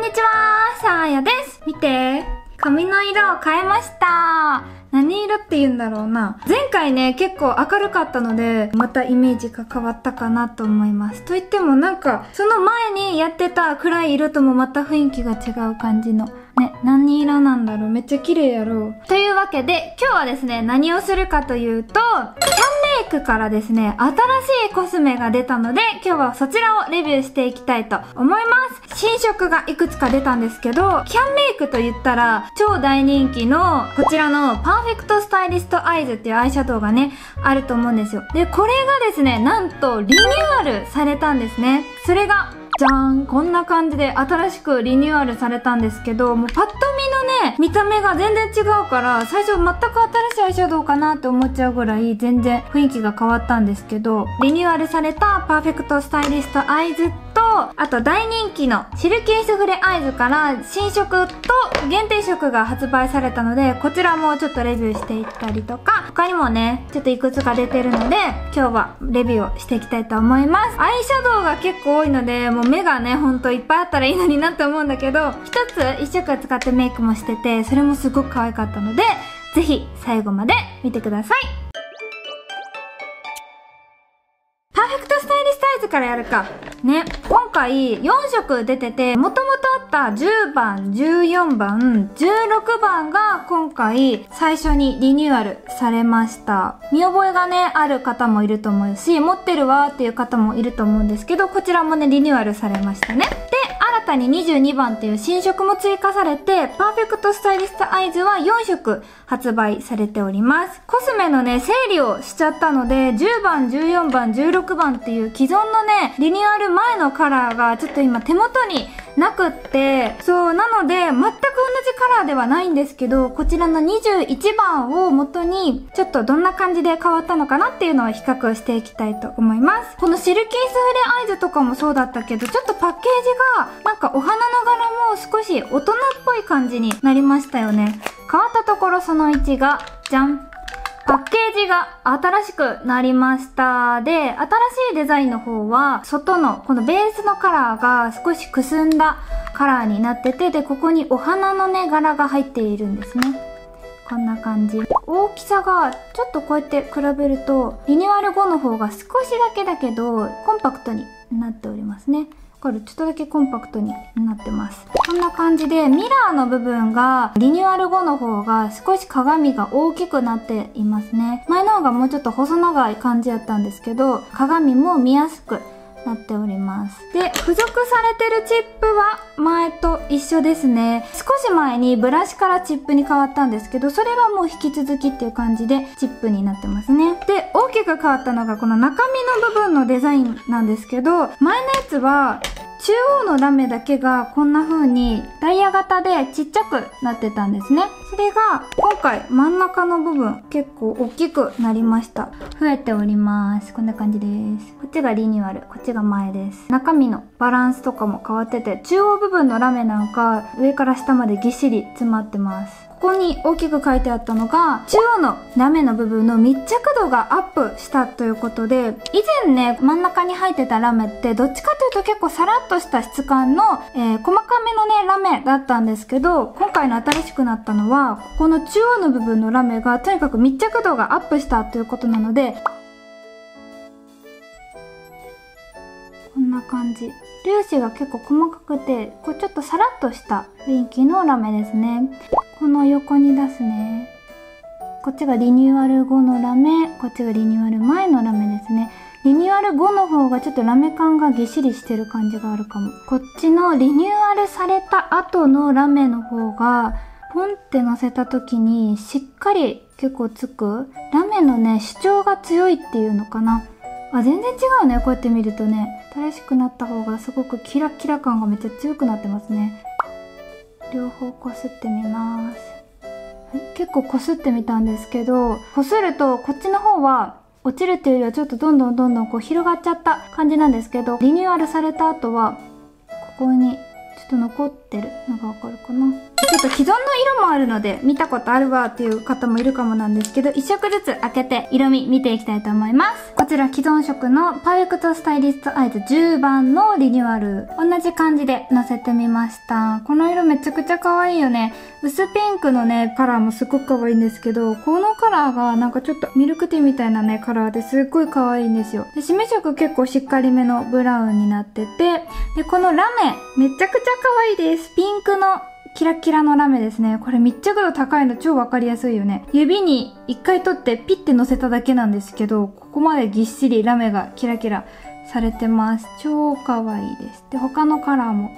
んにちはさあやです見て髪の色を変えました何色って言うんだろうな。前回ね、結構明るかったので、またイメージが変わったかなと思います。と言ってもなんか、その前にやってた暗い色ともまた雰囲気が違う感じの。ね、何色なんだろうめっちゃ綺麗やろう。というわけで、今日はですね、何をするかというと、キャンメイクからですね、新しいコスメが出たので、今日はそちらをレビューしていきたいと思います。新色がいくつか出たんですけど、キャンメイクと言ったら、超大人気の、こちらのパーフェクトスタイリストアイズっていうアイシャドウがね、あると思うんですよ。で、これがですね、なんとリニューアルされたんですね。それが、じゃーんこんな感じで新しくリニューアルされたんですけど、もうパッと見のね、見た目が全然違うから、最初全く新しいアイシャドウかなって思っちゃうぐらい、全然雰囲気が変わったんですけど、リニューアルされたパーフェクトスタイリストアイズってと、あと大人気のシルキースフレアイズから新色と限定色が発売されたので、こちらもちょっとレビューしていったりとか、他にもね、ちょっといくつか出てるので、今日はレビューをしていきたいと思います。アイシャドウが結構多いので、もう目がね、ほんといっぱいあったらいいのになって思うんだけど、一つ一色使ってメイクもしてて、それもすごく可愛かったので、ぜひ最後まで見てください。からやるか。ね。今回4色出てて、もともとあった10番、14番、16番が今回最初にリニューアルされました。見覚えがね、ある方もいると思うし、持ってるわーっていう方もいると思うんですけど、こちらもね、リニューアルされましたね。で、に22番っていう新色も追加されて、パーフェクトスタイリストアイズは4色発売されております。コスメのね、整理をしちゃったので、10番、14番、16番っていう既存のね、リニューアル前のカラーがちょっと今手元になくって、そう、なので、全く同じカラーではないんですけど、こちらの21番を元に、ちょっとどんな感じで変わったのかなっていうのを比較していきたいと思います。このシルキースフレアイズとかもそうだったけど、ちょっとパッケージが、なんかお花の柄も少し大人っぽい感じになりましたよね。変わったところその1が、じゃんパッケージが新しくなりました。で、新しいデザインの方は、外のこのベースのカラーが少しくすんだカラーになってて、で、ここにお花のね、柄が入っているんですね。こんな感じ。大きさが、ちょっとこうやって比べると、リニューアル後の方が少しだけだけど、コンパクトになっておりますね。かるちょっとだけコンパクトになってますこんな感じでミラーの部分がリニューアル後の方が少し鏡が大きくなっていますね前の方がもうちょっと細長い感じやったんですけど鏡も見やすくなっております。で、付属されてるチップは前と一緒ですね。少し前にブラシからチップに変わったんですけど、それはもう引き続きっていう感じでチップになってますね。で、大きく変わったのがこの中身の部分のデザインなんですけど、前のやつは中央のラメだけがこんな風にダイヤ型でちっちゃくなってたんですね。それが今回真ん中の部分結構大きくなりました。増えております。こんな感じです。こっちがリニューアル、こっちが前です。中身のバランスとかも変わってて、中央部分のラメなんか上から下までぎっしり詰まってます。ここに大きく書いてあったのが、中央のラメの部分の密着度がアップしたということで、以前ね、真ん中に入ってたラメって、どっちかというと結構サラッとした質感の、えー、細かめのね、ラメだったんですけど、今回の新しくなったのは、ここの中央の部分のラメがとにかく密着度がアップしたということなので、こんな感じ。粒子が結構細かくて、こうちょっとサラッとした雰囲気のラメですね。この横に出すね。こっちがリニューアル後のラメ、こっちがリニューアル前のラメですね。リニューアル後の方がちょっとラメ感がぎっしりしてる感じがあるかも。こっちのリニューアルされた後のラメの方が、ポンって乗せた時にしっかり結構つく。ラメのね、主張が強いっていうのかな。あ、全然違うね。こうやって見るとね。新しくなった方がすごくキラキラ感がめっちゃ強くなってますね。両方こすってみます。結構こすってみたんですけど、こするとこっちの方は落ちるっていうよりはちょっとどんどんどんどんこう広がっちゃった感じなんですけど、リニューアルされた後は、ここにちょっと残ってるのがわかるかなちょっと既存の色もあるので見たことあるわっていう方もいるかもなんですけど1色ずつ開けて色味見ていきたいと思います。こちら既存色のパーフェクトスタイリストアイズ10番のリニューアル同じ感じで載せてみました。この色めちゃくちゃ可愛いよね。薄ピンクのねカラーもすごく可愛いんですけどこのカラーがなんかちょっとミルクティーみたいなねカラーですっごい可愛いんですよ。で締め色結構しっかりめのブラウンになっててでこのラメめちゃくちゃ可愛いです。ピンクのキラキラのラメですね。これ密着度高いの超わかりやすいよね。指に一回取ってピッて乗せただけなんですけど、ここまでぎっしりラメがキラキラされてます。超可愛いです。で、他のカラーも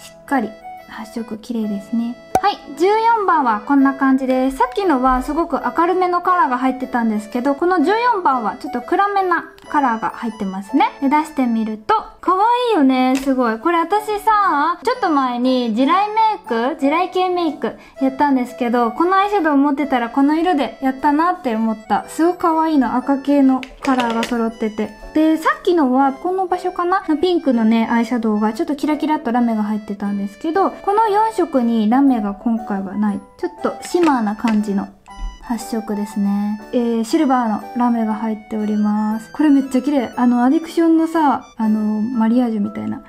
しっかり発色綺麗ですね。はい、14番はこんな感じです。さっきのはすごく明るめのカラーが入ってたんですけど、この14番はちょっと暗めなカラーが入ってますね。で、出してみると、可愛いよね、すごい。これ私さ、ちょっと前に地雷メイク、地雷系メイクやったんですけど、このアイシャドウ持ってたらこの色でやったなって思った。すごく可愛いの、赤系のカラーが揃ってて。で、さっきのはこの場所かな？ピンクのね、アイシャドウがちょっとキラキラっとラメが入ってたんですけど、この4色にラメが今回はない。ちょっとシマーな感じの発色ですね。えー、シルバーのラメが入っております。これめっちゃ綺麗。あの、アディクションのさ、あの、マリアージュみたいな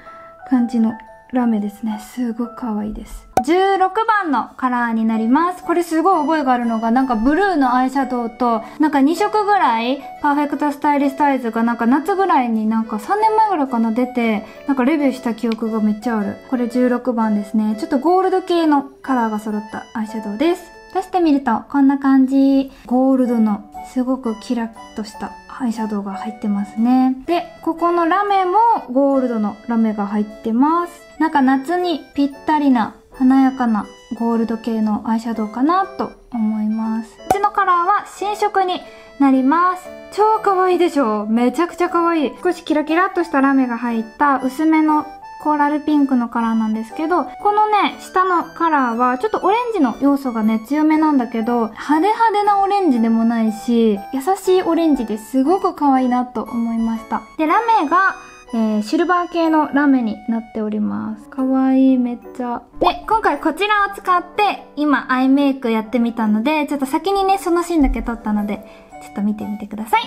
感じのラメですね。すごく可愛いです。16番のカラーになります。これすごい覚えがあるのが、なんかブルーのアイシャドウと、なんか2色ぐらい、パーフェクトスタイリストアイズがなんか夏ぐらいになんか3年前ぐらいかな出て、なんかレビューした記憶がめっちゃある。これ16番ですね。ちょっとゴールド系のカラーが揃ったアイシャドウです。出してみるとこんな感じ。ゴールドのすごくキラッとしたアイシャドウが入ってますね。で、ここのラメもゴールドのラメが入ってます。なんか夏にぴったりな華やかなゴールド系のアイシャドウかなと思います。こっちのカラーは新色になります。超可愛いでしょ？めちゃくちゃ可愛い。少しキラキラっとしたラメが入った薄めのコーラルピンクのカラーなんですけど、このね、下のカラーはちょっとオレンジの要素がね、強めなんだけど、派手派手なオレンジでもないし、優しいオレンジですごく可愛いなと思いました。で、ラメが、えー、シルバー系のラメになっております。かわいい、めっちゃ。で、今回こちらを使って、今、アイメイクやってみたので、ちょっと先にね、そのシーンだけ撮ったので、ちょっと見てみてください。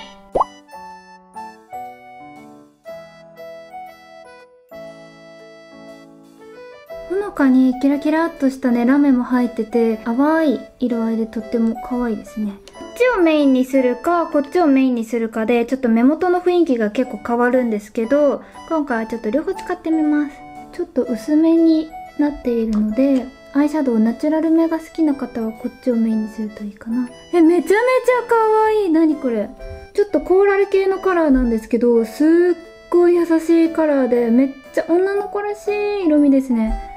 ほのかにキラキラっとしたね、ラメも入ってて、淡い色合いでとっても可愛いですね。こっちをメインにするか、こっちをメインにするかで、ちょっと目元の雰囲気が結構変わるんですけど、今回はちょっと両方使ってみます。ちょっと薄めになっているので、アイシャドウナチュラルめが好きな方はこっちをメインにするといいかな。え、めちゃめちゃ可愛い何これ？ちょっとコーラル系のカラーなんですけど、すっごい優しいカラーで、めっちゃ女の子らしい色味ですね。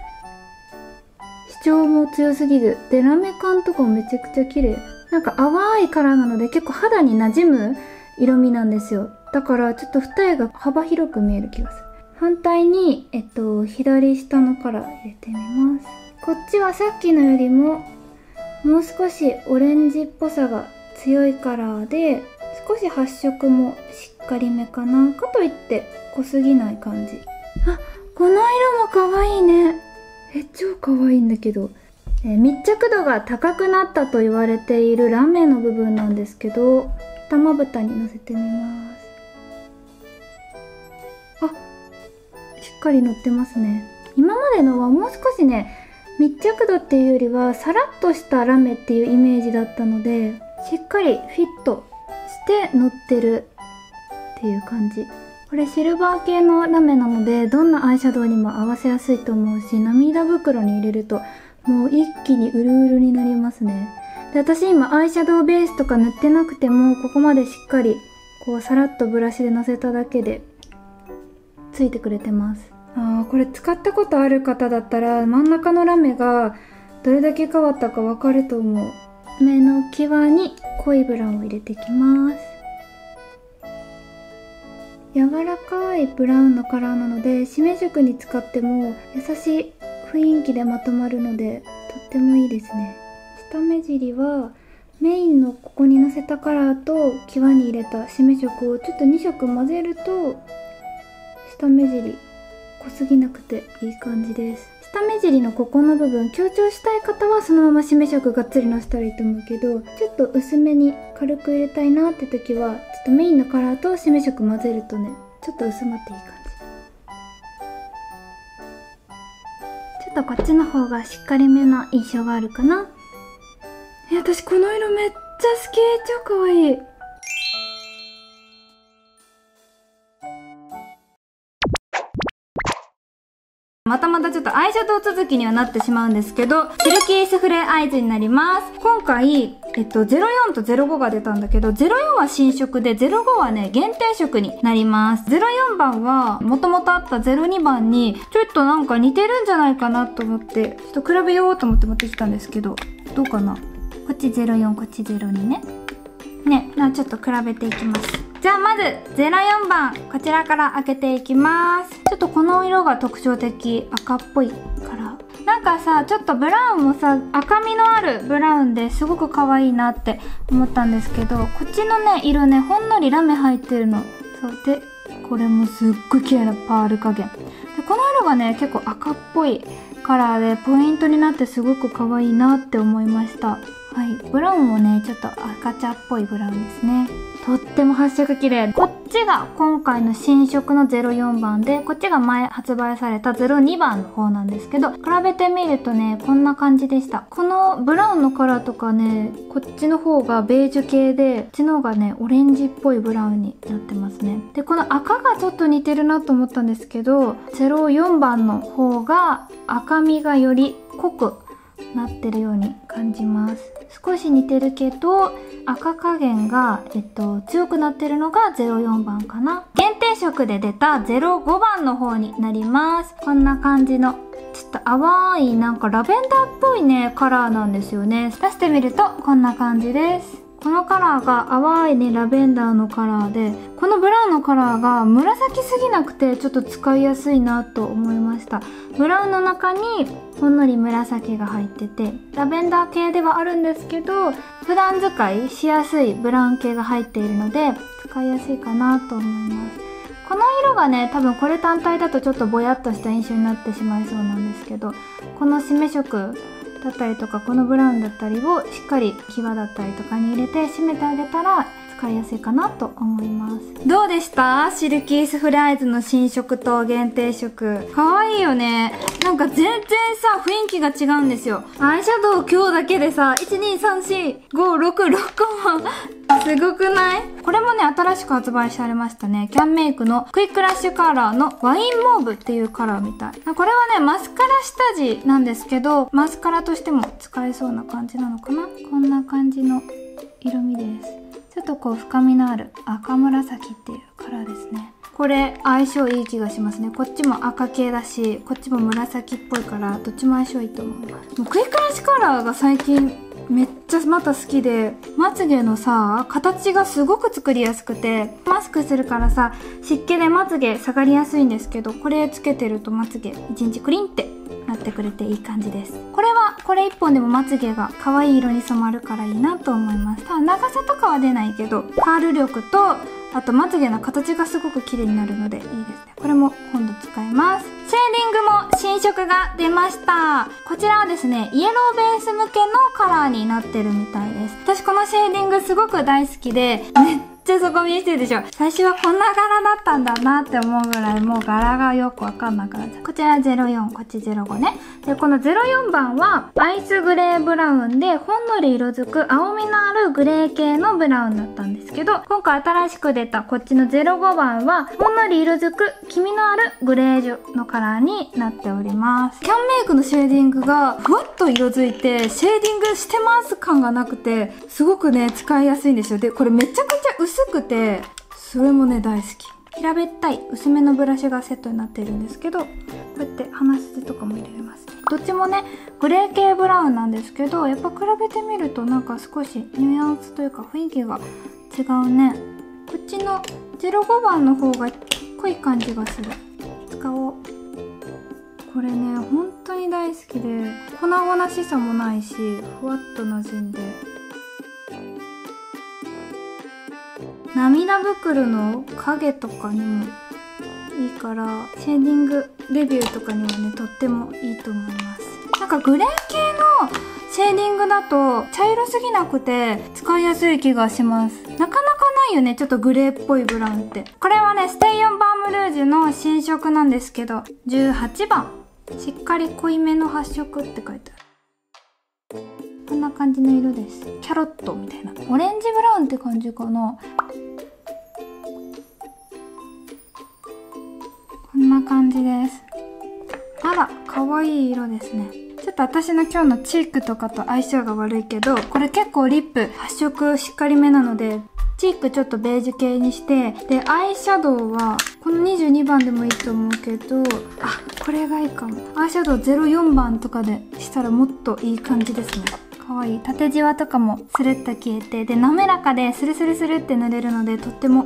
主張も強すぎず。で、ラメ感とかもめちゃくちゃ綺麗。なんか淡いカラーなので結構肌に馴染む色味なんですよ。だからちょっと二重が幅広く見える気がする。反対に、えっと、左下のカラー入れてみます。こっちはさっきのよりも、もう少しオレンジっぽさが強いカラーで、少し発色もしっかりめかな。かといって濃すぎない感じ。あ、この色も可愛いね。え、超可愛いんだけど。え、密着度が高くなったと言われているラメの部分なんですけど玉蓋にのせてみます。あしっかり乗ってますね。今までのはもう少しね密着度っていうよりはさらっとしたラメっていうイメージだったのでしっかりフィットして乗ってるっていう感じ。これシルバー系のラメなのでどんなアイシャドウにも合わせやすいと思うし涙袋に入れるともう一気にうるうるになりますね。で私今アイシャドウベースとか塗ってなくてもここまでしっかりこうさらっとブラシでのせただけでついてくれてます。あーこれ使ったことある方だったら真ん中のラメがどれだけ変わったかわかると思う。目の際に濃いブラウンを入れていきます柔らかいブラウンのカラーなので締め色に使っても優しい雰囲気でまとまるのでとってもいいですね。下目尻はメインのここにのせたカラーと際に入れた締め色をちょっと2色混ぜると下目尻濃すぎなくていい感じです。下目尻のここの部分強調したい方はそのまま締め色がっつりのせたらいいと思うけどちょっと薄めに軽く入れたいなって時はちょっとメインのカラーと締め色混ぜるとねちょっと薄まっていい感じ。ちょっとこっちの方がしっかりめな印象があるかな。え私この色めっちゃ好き。超かわいい。またまたちょっとアイシャドウ続きにはなってしまうんですけど、シルキースフレアイズになります。今回、えっと、04と05が出たんだけど、04は新色で、05はね、限定色になります。04番は、もともとあった02番に、ちょっとなんか似てるんじゃないかなと思って、ちょっと比べようと思って持ってきたんですけど、どうかな？こっち04、こっち02ね。ね、ちょっと比べていきます。じゃあまず04番こちらから開けていきます。ちょっとこの色が特徴的。赤っぽいから。なんかさちょっとブラウンもさ赤みのあるブラウンですごく可愛いなって思ったんですけどこっちのね色ねほんのりラメ入ってるの。そう。でこれもすっごい綺麗なパール加減。でこの色がね結構赤っぽいカラーでポイントになってすごく可愛いなって思いました。はい。ブラウンもねちょっと赤茶っぽいブラウンですね。とっても発色綺麗。こっちが今回の新色の04番で、こっちが前発売された02番の方なんですけど、比べてみるとね、こんな感じでした。このブラウンのカラーとかね、こっちの方がベージュ系で、こっちの方がね、オレンジっぽいブラウンになってますね。で、この赤がちょっと似てるなと思ったんですけど、04番の方が赤みがより濃くなってるように感じます。少し似てるけど、赤加減が、えっと、強くなってるのが04番かな。限定色で出た05番の方になります。こんな感じのちょっと淡いなんかラベンダーっぽいねカラーなんですよね出してみるとこんな感じですこのカラーが淡いねラベンダーのカラーでこのブラウンのカラーが紫すぎなくてちょっと使いやすいなと思いました。ブラウンの中にほんのり紫が入っててラベンダー系ではあるんですけど普段使いしやすいブラウン系が入っているので使いやすいかなと思います。この色がね多分これ単体だとちょっとぼやっとした印象になってしまいそうなんですけどこの締め色だったりとかこのブラウンだったりをしっかり際だったりとかに入れて締めてあげたら使いやすいかなと思います。どうでした？シルキースフライズの新色と限定色。可愛いよね。なんか全然さ雰囲気が違うんですよ。アイシャドウ今日だけでさ1234566個すごくない？これもね、新しく発売されましたね。キャンメイクのクイックラッシュカラーのワインモーブっていうカラーみたい。これはね、マスカラ下地なんですけど、マスカラとしても使えそうな感じなのかな？こんな感じの色味です。ちょっとこう深みのある赤紫っていうカラーですね。これ相性いい気がしますね。こっちも赤系だしこっちも紫っぽいからどっちも相性いいと思いますもうクイックラッシュカラーが最近めっちゃまた好きでまつげのさ形がすごく作りやすくてマスクするからさ湿気でまつげ下がりやすいんですけどこれつけてるとまつげ1日クリンってなってくれていい感じです。これはこれ1本でもまつげが可愛い色に染まるからいいなと思います。ただ長さとかは出ないけどカール力とあとまつげの形がすごく綺麗になるのでいいですね。これも今度使います。シェーディングも新色が出ました。こちらはですねイエローベース向けのカラーになってるみたいです。私このシェーディングすごく大好きでめっちゃそこ見えてるでしょ。最初はこんな柄だったんだなって思うぐらいもう柄がよくわかんなくなっちゃう。こちら04、こっち05ね。で、この04番はアイスグレーブラウンでほんのり色づく青みのあるグレー系のブラウンだったんですけど、今回新しく出たこっちの05番はほんのり色づく黄みのあるグレージュのカラーになっております。キャンメイクのシェーディングがふわっと色づいてシェーディングしてます感がなくて、すごくね、使いやすいんですよ。で、これめちゃくちゃ薄薄くて、それもね、大好き。平べったい薄めのブラシがセットになっているんですけど、こうやって鼻筋とかも入れれます。どっちもね、グレー系ブラウンなんですけど、やっぱ比べてみるとなんか少しニュアンスというか雰囲気が違うね。こっちの05番の方が濃い感じがする。使おう。これね、本当に大好きで、粉々しさもないし、ふわっと馴染んで、涙袋の影とかにもいいからシェーディングレビューとかにはねとってもいいと思います。なんかグレー系のシェーディングだと茶色すぎなくて使いやすい気がします。なかなかないよねちょっとグレーっぽいブラウンって。これはねステイオンバームルージュの新色なんですけど18番。しっかり濃いめの発色って書いてある。こんな感じの色です。キャロットみたいな。オレンジブラウンって感じかな。感じです。あら可愛い色ですね。ちょっと私の今日のチークとかと相性が悪いけどこれ結構リップ発色しっかりめなのでチークちょっとベージュ系にしてでアイシャドウはこの22番でもいいと思うけどあこれがいいかも。アイシャドウ04番とかでしたらもっといい感じですね。かわい。い縦じわとかもスルッと消えてで滑らかでスルスルスルって塗れるのでとっても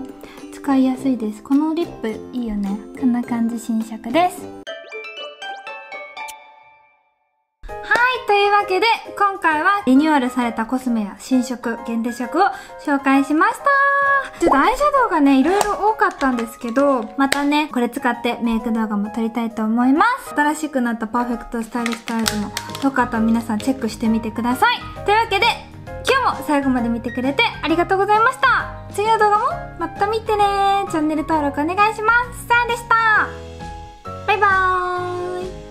使いやすいですこのリップいいよねこんな感じ新色ですはい、というわけで、今回はリニューアルされたコスメや新色、限定色を紹介しましたちょっとアイシャドウがね、いろいろ多かったんですけど、またね、これ使ってメイク動画も撮りたいと思います。新しくなったパーフェクトスタイルスタイルも、よかったら皆さんチェックしてみてください。というわけで、今日も最後まで見てくれてありがとうございました。次の動画もまた見てねチャンネル登録お願いします。さあでした。バイバーイ。